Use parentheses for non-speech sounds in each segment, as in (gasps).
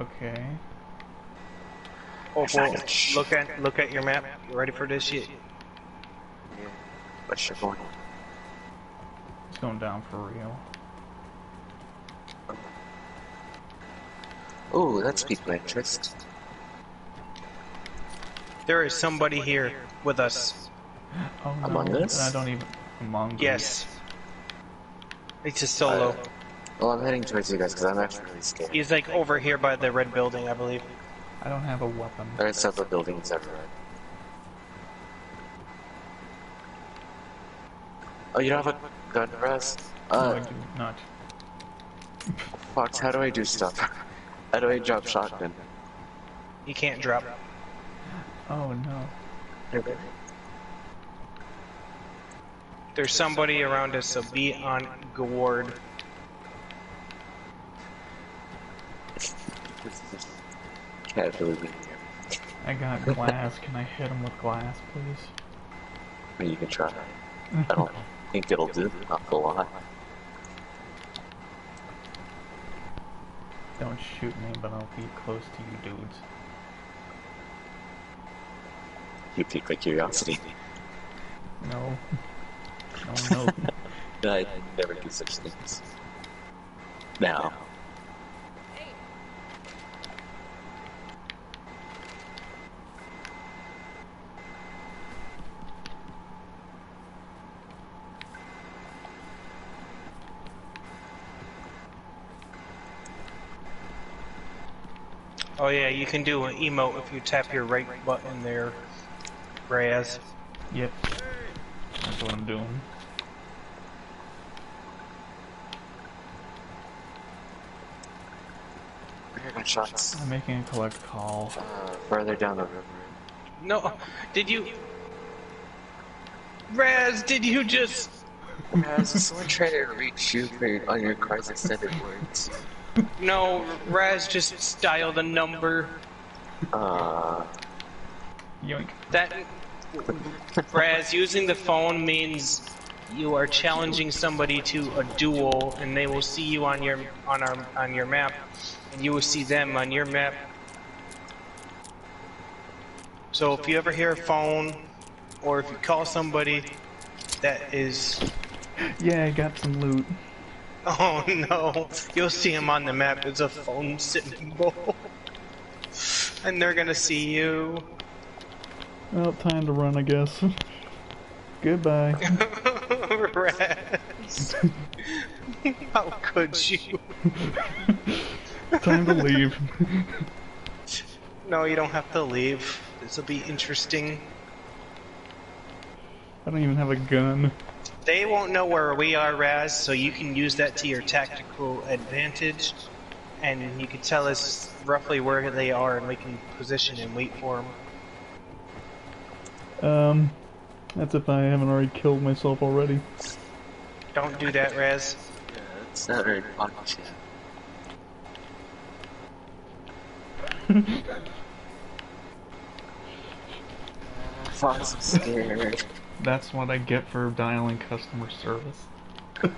Okay. Oh, whoa. Look at look at your map. You ready for this shit? Yeah. What's your going? It's going down for real. Oh, that's piqued my interest. There is somebody here with us. (gasps) Oh no. Among Us? I don't even. Among Us. Yes. It's a solo. Uh, well, I'm heading towards you guys because I'm actually really scared. He's like over here by the red building, I believe. I don't have a weapon. There's several buildings everywhere. Oh, you don't have a gun rest? no, I Uh, do not. Fox, how do I do stuff? How do I drop shotgun? You can't drop. Oh no. There's somebody around us, so be on guard. I got glass. Can I hit him with glass, please? You can try. I don't think it'll do, not gonna. Don't shoot me, but I'll be close to you dudes. You pique my curiosity. No. No, no. (laughs) I never do such things. Now. Oh yeah, you can do an emote if you tap your right button there, Raz. Yep. That's what I'm doing. I'm making a collect call. Uh, further down the river. No, did you? Raz, did you just? Has someone trying to reach you for, on your car's extended words? No, Raz just dialed a number. Uh, Yoink. That Raz using the phone means you are challenging somebody to a duel, and they will see you on your on our on your map, and you will see them on your map. So if you ever hear a phone, or if you call somebody, that is Yeah, I got some loot. (laughs) oh no, you'll see him on the map. It's a phone symbol, (laughs) and they're gonna see you. Well, time to run, I guess. (laughs) Goodbye. Raz. How could you? time to leave. No, you don't have to leave. This will be interesting. I don't even have a gun. They won't know where we are, Raz, so you can use that to your tactical advantage. And you can tell us roughly where they are, and we can position and wait for them. Um, that's if I haven't already killed myself already. Don't do that, Raz. yeah, it's not very fun. Fox, I'm scared. That's what I get for dialing customer service. (laughs)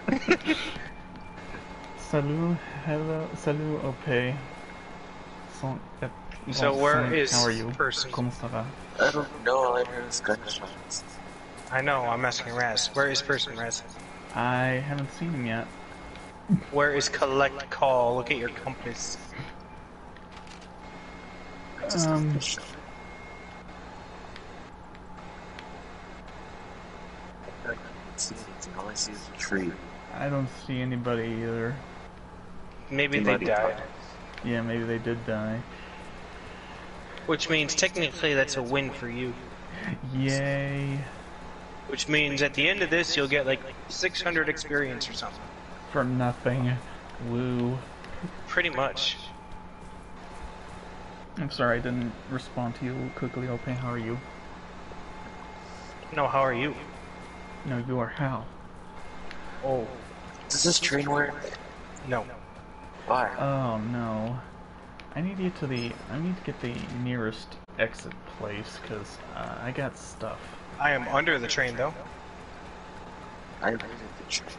salut, hello, salut, ok. Son, eh, So bon, where son- is How are you? person? Comment ça va? I don't know, all I heard was gunshots. I know, I'm asking Raz. Where is person, Raz? I haven't seen him yet. Where is collect call? Look at your compass. I just got Um, the shot. I can't see anything, all I see is a tree. I don't see anybody either. Maybe they Somebody died. died. Yeah, maybe they did die. Which means technically that's a win for you. Yay. Which means at the end of this you'll get like 600 experience or something. For nothing. Woo. Pretty much. I'm sorry I didn't respond to you quickly, Ope. How are you? No, how are you? No, you are Hal. Oh, Does this train work? no. Why? Oh no. I need you to the. I need to get the nearest exit place because uh, I got stuff. I am under the train though. I raided the train.